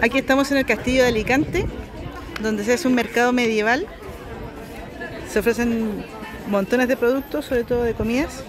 Aquí estamos en el castillo de Alicante, donde se hace un mercado medieval. Se ofrecen montones de productos, sobre todo de comidas.